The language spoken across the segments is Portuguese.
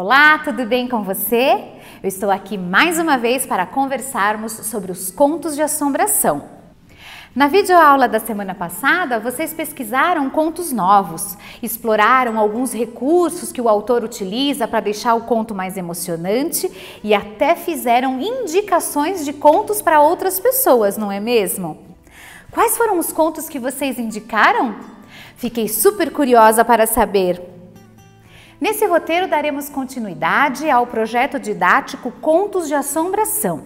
Olá, tudo bem com você? Eu estou aqui mais uma vez para conversarmos sobre os contos de assombração. Na videoaula da semana passada, vocês pesquisaram contos novos, exploraram alguns recursos que o autor utiliza para deixar o conto mais emocionante e até fizeram indicações de contos para outras pessoas, não é mesmo? Quais foram os contos que vocês indicaram? Fiquei super curiosa para saber. Nesse roteiro daremos continuidade ao projeto didático Contos de Assombração,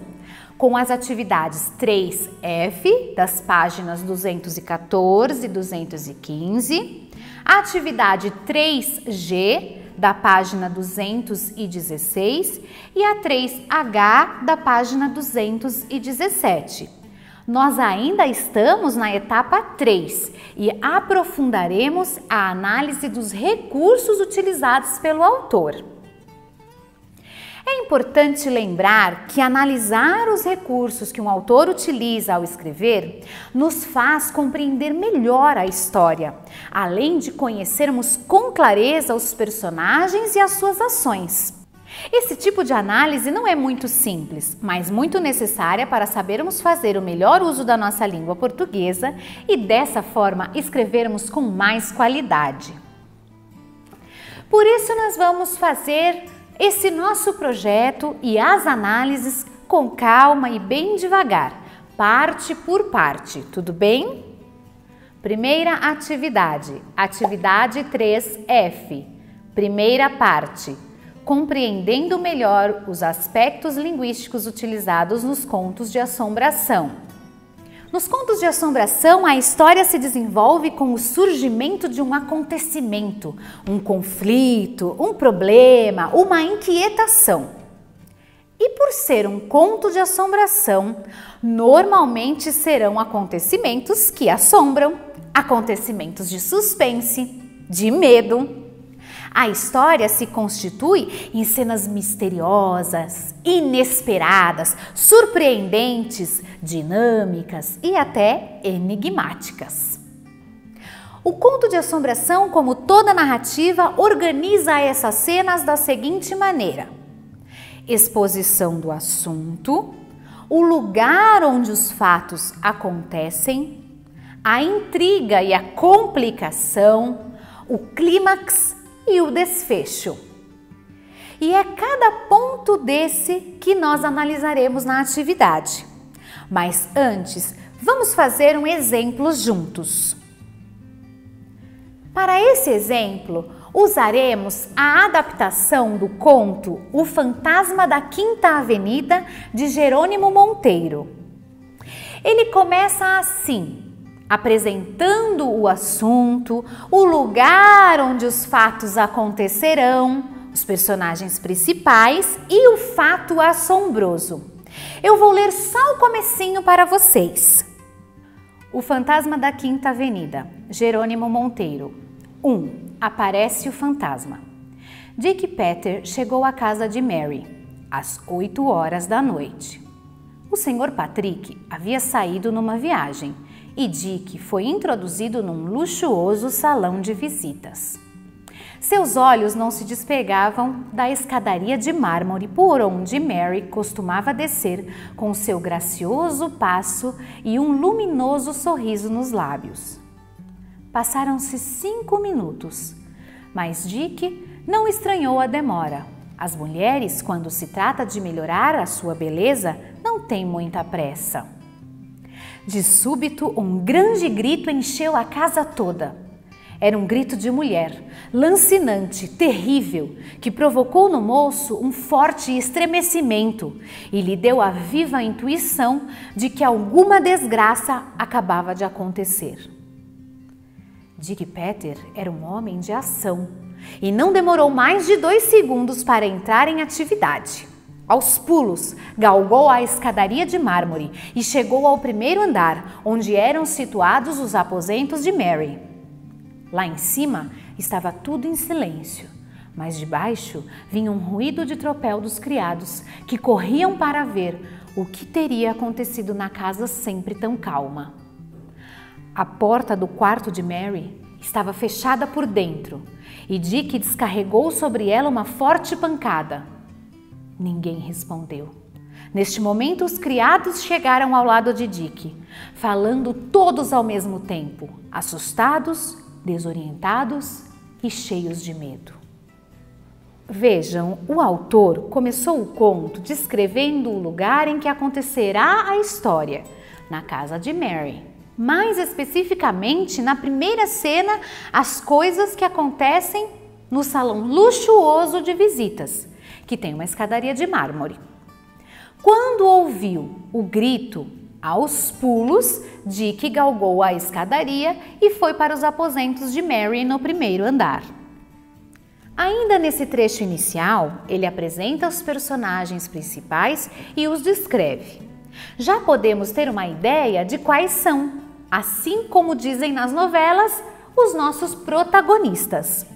com as atividades 3F, das páginas 214 e 215, a atividade 3G, da página 216, e a 3H, da página 217. Nós ainda estamos na etapa 3 e aprofundaremos a análise dos recursos utilizados pelo autor. É importante lembrar que analisar os recursos que um autor utiliza ao escrever nos faz compreender melhor a história, além de conhecermos com clareza os personagens e as suas ações. Esse tipo de análise não é muito simples, mas muito necessária para sabermos fazer o melhor uso da nossa língua portuguesa e dessa forma escrevermos com mais qualidade. Por isso, nós vamos fazer esse nosso projeto e as análises com calma e bem devagar, parte por parte, tudo bem? Primeira atividade, atividade 3F. Primeira parte compreendendo melhor os aspectos linguísticos utilizados nos contos de assombração. Nos contos de assombração, a história se desenvolve com o surgimento de um acontecimento, um conflito, um problema, uma inquietação. E por ser um conto de assombração, normalmente serão acontecimentos que assombram, acontecimentos de suspense, de medo, a história se constitui em cenas misteriosas, inesperadas, surpreendentes, dinâmicas e até enigmáticas. O conto de assombração, como toda narrativa, organiza essas cenas da seguinte maneira: exposição do assunto, o lugar onde os fatos acontecem, a intriga e a complicação, o clímax e o desfecho. E é cada ponto desse que nós analisaremos na atividade. Mas antes, vamos fazer um exemplo juntos. Para esse exemplo, usaremos a adaptação do conto O Fantasma da Quinta Avenida de Jerônimo Monteiro. Ele começa assim: apresentando o assunto, o lugar onde os fatos acontecerão, os personagens principais e o fato assombroso. Eu vou ler só o comecinho para vocês. O Fantasma da Quinta Avenida, Jerônimo Monteiro. 1. Um, aparece o fantasma. Dick Peter chegou à casa de Mary às 8 horas da noite. O Sr. Patrick havia saído numa viagem e Dick foi introduzido num luxuoso salão de visitas. Seus olhos não se despegavam da escadaria de mármore por onde Mary costumava descer com seu gracioso passo e um luminoso sorriso nos lábios. Passaram-se cinco minutos, mas Dick não estranhou a demora. As mulheres, quando se trata de melhorar a sua beleza, não têm muita pressa. De súbito, um grande grito encheu a casa toda. Era um grito de mulher, lancinante, terrível, que provocou no moço um forte estremecimento e lhe deu a viva intuição de que alguma desgraça acabava de acontecer. Dick Peter era um homem de ação e não demorou mais de dois segundos para entrar em atividade. Aos pulos, galgou a escadaria de mármore e chegou ao primeiro andar, onde eram situados os aposentos de Mary. Lá em cima estava tudo em silêncio, mas de baixo vinha um ruído de tropel dos criados que corriam para ver o que teria acontecido na casa sempre tão calma. A porta do quarto de Mary Estava fechada por dentro e Dick descarregou sobre ela uma forte pancada. Ninguém respondeu. Neste momento, os criados chegaram ao lado de Dick, falando todos ao mesmo tempo, assustados, desorientados e cheios de medo. Vejam, o autor começou o conto descrevendo o lugar em que acontecerá a história, na casa de Mary. Mais especificamente, na primeira cena, as coisas que acontecem no salão luxuoso de visitas, que tem uma escadaria de mármore. Quando ouviu o grito aos pulos, Dick galgou a escadaria e foi para os aposentos de Mary no primeiro andar. Ainda nesse trecho inicial, ele apresenta os personagens principais e os descreve. Já podemos ter uma ideia de quais são, assim como dizem nas novelas, os nossos protagonistas.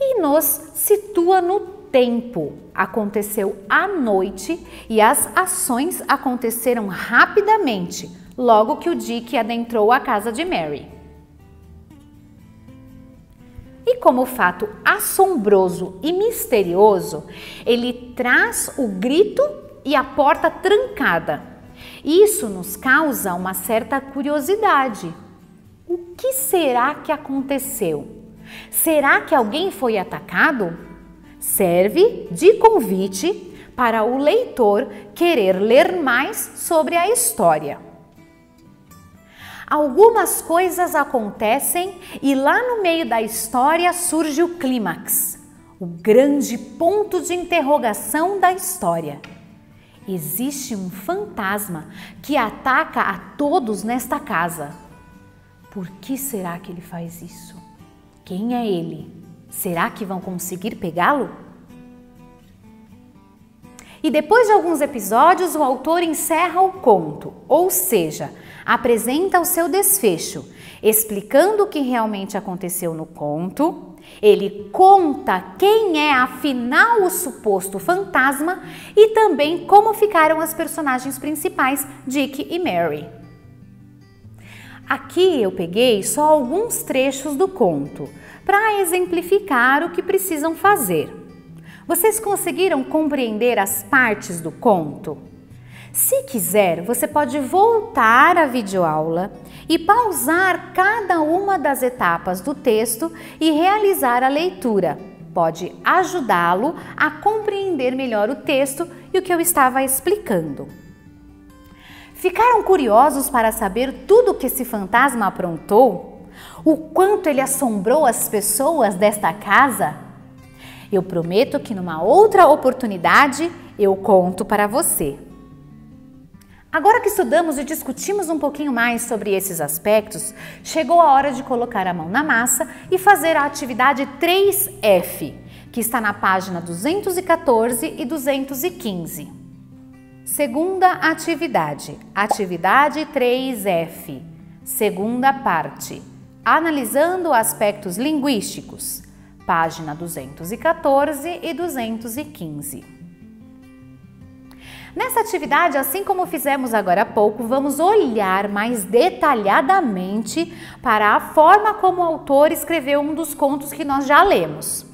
E nos situa no tempo. Aconteceu à noite e as ações aconteceram rapidamente, logo que o Dick adentrou a casa de Mary. E como fato assombroso e misterioso, ele traz o grito e a porta trancada. Isso nos causa uma certa curiosidade. O que será que aconteceu? Será que alguém foi atacado? Serve de convite para o leitor querer ler mais sobre a história. Algumas coisas acontecem e lá no meio da história surge o clímax, o grande ponto de interrogação da história. Existe um fantasma que ataca a todos nesta casa. Por que será que ele faz isso? Quem é ele? Será que vão conseguir pegá-lo? E depois de alguns episódios, o autor encerra o conto, ou seja, apresenta o seu desfecho, explicando o que realmente aconteceu no conto. Ele conta quem é afinal o suposto fantasma e também como ficaram as personagens principais, Dick e Mary. Aqui eu peguei só alguns trechos do conto para exemplificar o que precisam fazer. Vocês conseguiram compreender as partes do conto? Se quiser, você pode voltar à videoaula e pausar cada uma das etapas do texto e realizar a leitura. Pode ajudá-lo a compreender melhor o texto e o que eu estava explicando. Ficaram curiosos para saber tudo que esse fantasma aprontou? O quanto ele assombrou as pessoas desta casa? Eu prometo que numa outra oportunidade eu conto para você. Agora que estudamos e discutimos um pouquinho mais sobre esses aspectos, chegou a hora de colocar a mão na massa e fazer a atividade 3F, que está na página 214 e 215. Segunda atividade, atividade 3F, segunda parte, analisando aspectos linguísticos, página 214 e 215. Nessa atividade, assim como fizemos agora há pouco, vamos olhar mais detalhadamente para a forma como o autor escreveu um dos contos que nós já lemos.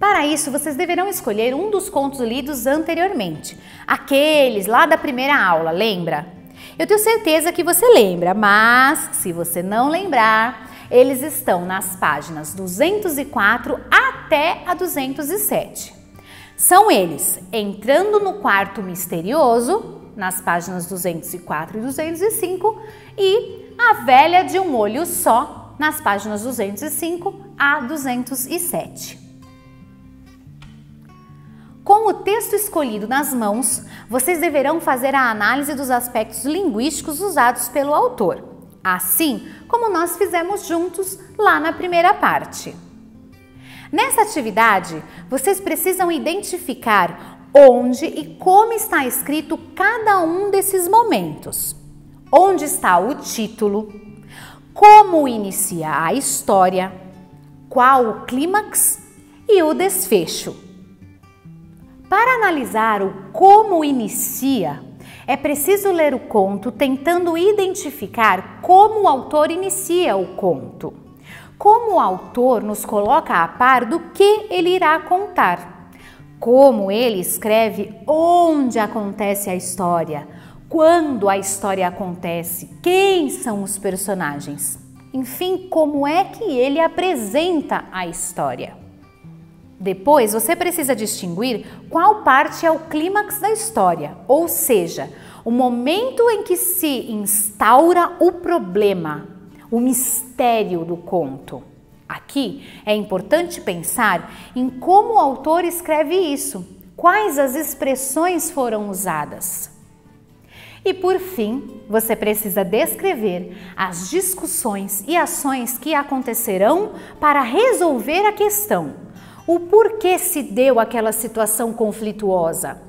Para isso, vocês deverão escolher um dos contos lidos anteriormente, aqueles lá da primeira aula, lembra? Eu tenho certeza que você lembra, mas se você não lembrar, eles estão nas páginas 204 até a 207. São eles Entrando no Quarto Misterioso, nas páginas 204 e 205, e A Velha de um Olho Só, nas páginas 205 a 207. Com o texto escolhido nas mãos, vocês deverão fazer a análise dos aspectos linguísticos usados pelo autor, assim como nós fizemos juntos lá na primeira parte. Nessa atividade, vocês precisam identificar onde e como está escrito cada um desses momentos. Onde está o título, como inicia a história, qual o clímax e o desfecho. Para analisar o como inicia, É preciso ler o conto tentando identificar como o autor inicia o conto. Como o autor nos coloca a par do que ele irá contar. Como ele escreve onde acontece a história, quando a história acontece, quem são os personagens. Enfim, como é que ele apresenta a história. Depois, você precisa distinguir qual parte é o clímax da história, ou seja, o momento em que se instaura o problema, o mistério do conto. Aqui é importante pensar em como o autor escreve isso, quais as expressões foram usadas. E por fim, você precisa descrever as discussões e ações que acontecerão para resolver a questão o porquê se deu aquela situação conflituosa,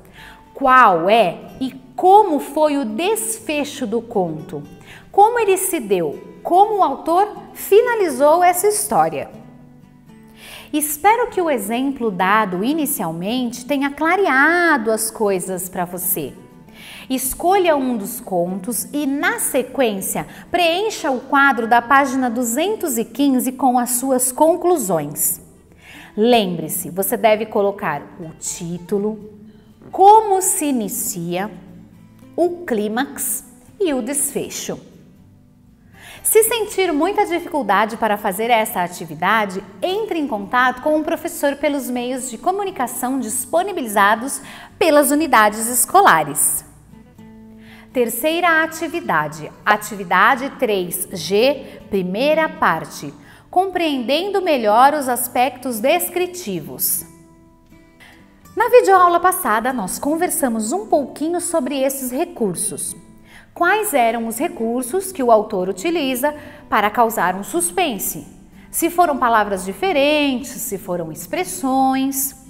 qual é e como foi o desfecho do conto, como ele se deu, como o autor finalizou essa história. Espero que o exemplo dado inicialmente tenha clareado as coisas para você. Escolha um dos contos e, na sequência, preencha o quadro da página 215 com as suas conclusões. Lembre-se, você deve colocar o título, como se inicia, o clímax e o desfecho. Se sentir muita dificuldade para fazer essa atividade, entre em contato com o professor pelos meios de comunicação disponibilizados pelas unidades escolares. Terceira atividade, atividade 3G, primeira parte compreendendo melhor os aspectos descritivos. Na videoaula passada, nós conversamos um pouquinho sobre esses recursos. Quais eram os recursos que o autor utiliza para causar um suspense? Se foram palavras diferentes, se foram expressões.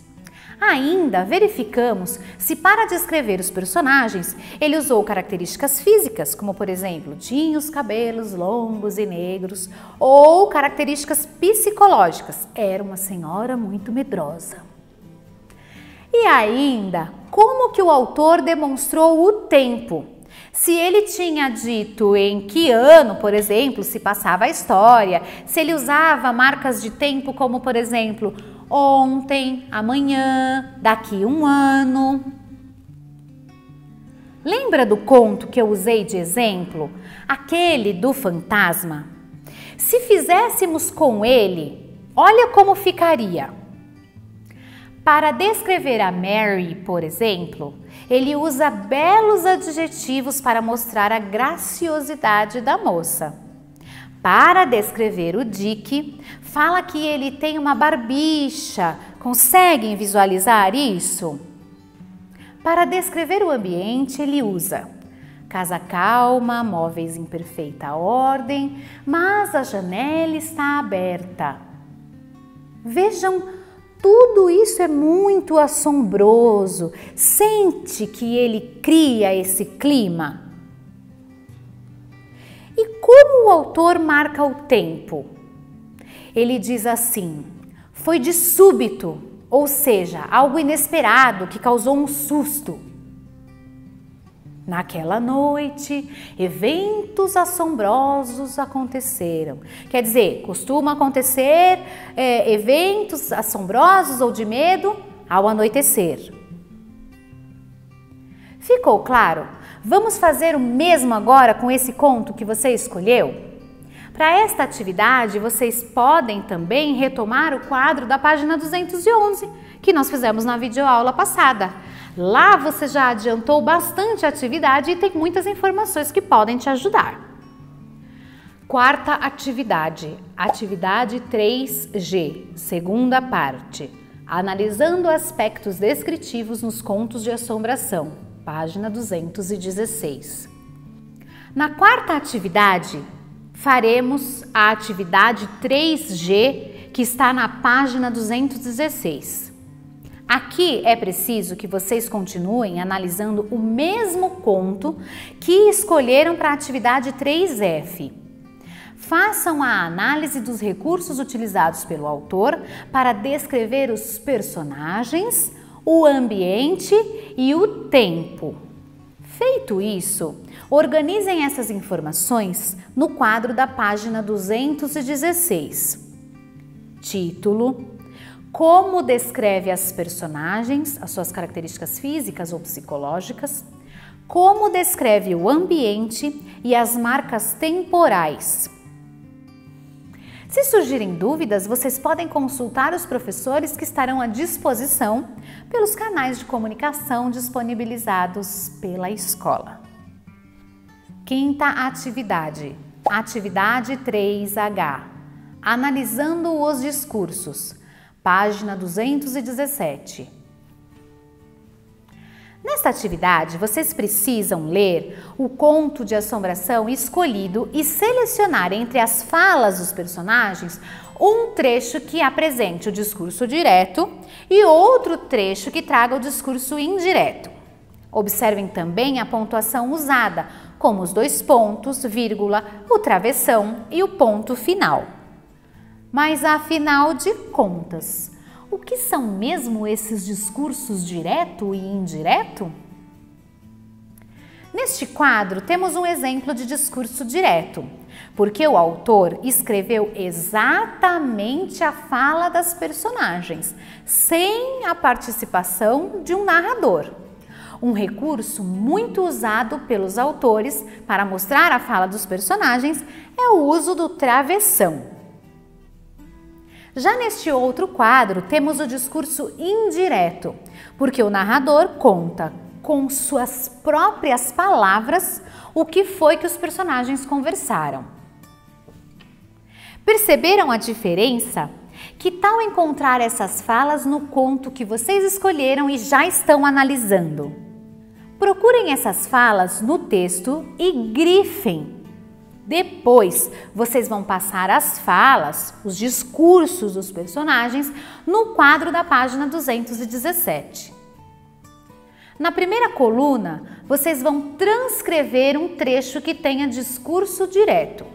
Ainda verificamos se para descrever os personagens ele usou características físicas, como por exemplo, tinha os cabelos longos e negros, ou características psicológicas, era uma senhora muito medrosa. E ainda, como que o autor demonstrou o tempo? Se ele tinha dito em que ano, por exemplo, se passava a história, se ele usava marcas de tempo como, por exemplo, ontem, amanhã, daqui um ano. Lembra do conto que eu usei de exemplo? Aquele do fantasma? Se fizéssemos com ele, olha como ficaria. Para descrever a Mary, por exemplo, ele usa belos adjetivos para mostrar a graciosidade da moça. Para descrever o Dick, fala que ele tem uma barbicha. Conseguem visualizar isso? Para descrever o ambiente, ele usa casa calma, móveis em perfeita ordem, mas a janela está aberta. Vejam, tudo isso é muito assombroso. Sente que ele cria esse clima. E como o autor marca o tempo? Ele diz assim: foi de súbito, ou seja, algo inesperado que causou um susto. Naquela noite, eventos assombrosos aconteceram. Quer dizer, costuma acontecer é, eventos assombrosos ou de medo ao anoitecer. Ficou claro? Vamos fazer o mesmo agora com esse conto que você escolheu? Para esta atividade, vocês podem também retomar o quadro da página 211, que nós fizemos na videoaula passada. Lá você já adiantou bastante atividade e tem muitas informações que podem te ajudar. Quarta atividade, atividade 3G, segunda parte, analisando aspectos descritivos nos contos de assombração página 216. Na quarta atividade, faremos a atividade 3G, que está na página 216. Aqui é preciso que vocês continuem analisando o mesmo conto que escolheram para a atividade 3F. Façam a análise dos recursos utilizados pelo autor para descrever os personagens, o ambiente e o tempo. Feito isso, organizem essas informações no quadro da página 216. Título: Como descreve as personagens, as suas características físicas ou psicológicas, como descreve o ambiente e as marcas temporais. Se surgirem dúvidas, vocês podem consultar os professores que estarão à disposição pelos canais de comunicação disponibilizados pela escola. Quinta atividade, atividade 3H, analisando os discursos, página 217. Nesta atividade, vocês precisam ler o conto de assombração escolhido e selecionar entre as falas dos personagens um trecho que apresente o discurso direto e outro trecho que traga o discurso indireto. Observem também a pontuação usada, como os dois pontos, vírgula, o travessão e o ponto final. Mas afinal de contas, o que são mesmo esses discursos direto e indireto? Neste quadro temos um exemplo de discurso direto, porque o autor escreveu exatamente a fala das personagens, sem a participação de um narrador. Um recurso muito usado pelos autores para mostrar a fala dos personagens é o uso do travessão. Já neste outro quadro, temos o discurso indireto, porque o narrador conta com suas próprias palavras o que foi que os personagens conversaram. Perceberam a diferença? Que tal encontrar essas falas no conto que vocês escolheram e já estão analisando? Procurem essas falas no texto e grifem depois, vocês vão passar as falas, os discursos dos personagens no quadro da página 217. Na primeira coluna, vocês vão transcrever um trecho que tenha discurso direto.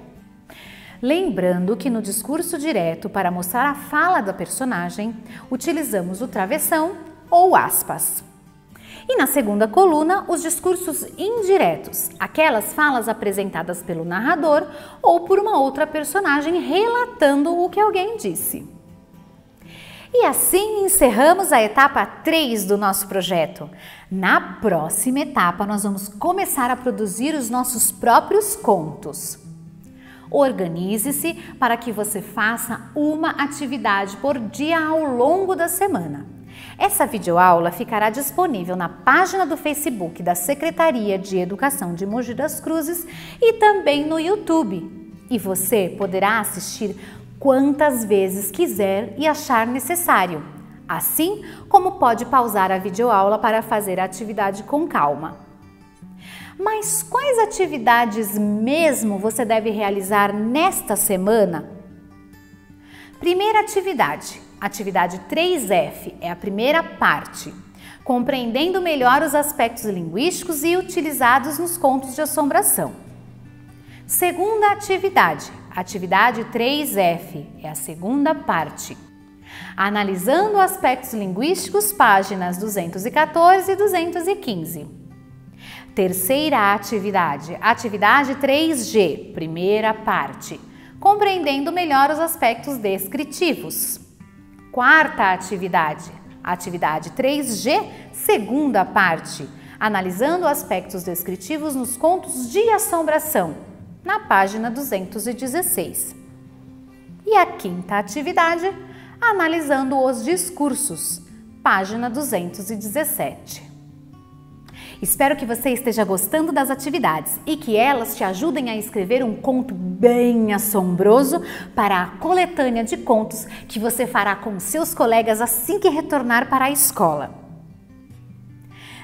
Lembrando que no discurso direto, para mostrar a fala da personagem, utilizamos o travessão ou aspas. E na segunda coluna, os discursos indiretos, aquelas falas apresentadas pelo narrador ou por uma outra personagem relatando o que alguém disse. E assim encerramos a etapa 3 do nosso projeto. Na próxima etapa, nós vamos começar a produzir os nossos próprios contos. Organize-se para que você faça uma atividade por dia ao longo da semana. Essa videoaula ficará disponível na página do Facebook da Secretaria de Educação de Mogi das Cruzes e também no YouTube. E você poderá assistir quantas vezes quiser e achar necessário, assim como pode pausar a videoaula para fazer a atividade com calma. Mas quais atividades mesmo você deve realizar nesta semana? Primeira atividade: Atividade 3F é a primeira parte, compreendendo melhor os aspectos linguísticos e utilizados nos contos de assombração. Segunda atividade, atividade 3F, é a segunda parte, analisando aspectos linguísticos, páginas 214 e 215. Terceira atividade, atividade 3G, primeira parte, compreendendo melhor os aspectos descritivos. Quarta atividade, atividade 3G, segunda parte, analisando aspectos descritivos nos contos de assombração, na página 216. E a quinta atividade, analisando os discursos, página 217. Espero que você esteja gostando das atividades e que elas te ajudem a escrever um conto bem assombroso para a coletânea de contos que você fará com seus colegas assim que retornar para a escola.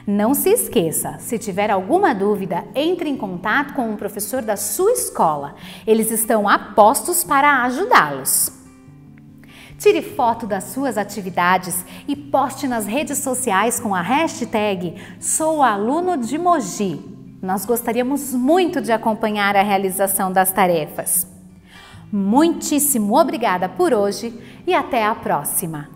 Não se esqueça, se tiver alguma dúvida, entre em contato com o professor da sua escola. Eles estão a postos para ajudá-los. Tire foto das suas atividades e poste nas redes sociais com a hashtag Sou aluno de Mogi. Nós gostaríamos muito de acompanhar a realização das tarefas. Muitíssimo obrigada por hoje e até a próxima!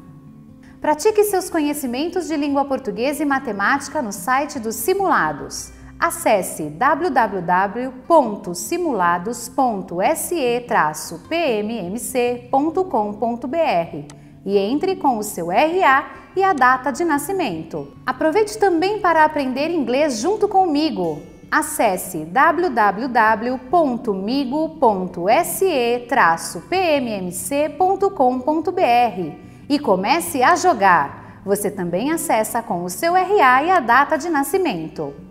Pratique seus conhecimentos de língua portuguesa e matemática no site dos simulados. Acesse www.simulados.se-pmmc.com.br e entre com o seu RA e a data de nascimento. Aproveite também para aprender inglês junto comigo. Acesse www.migo.se-pmmc.com.br e comece a jogar. Você também acessa com o seu RA e a data de nascimento.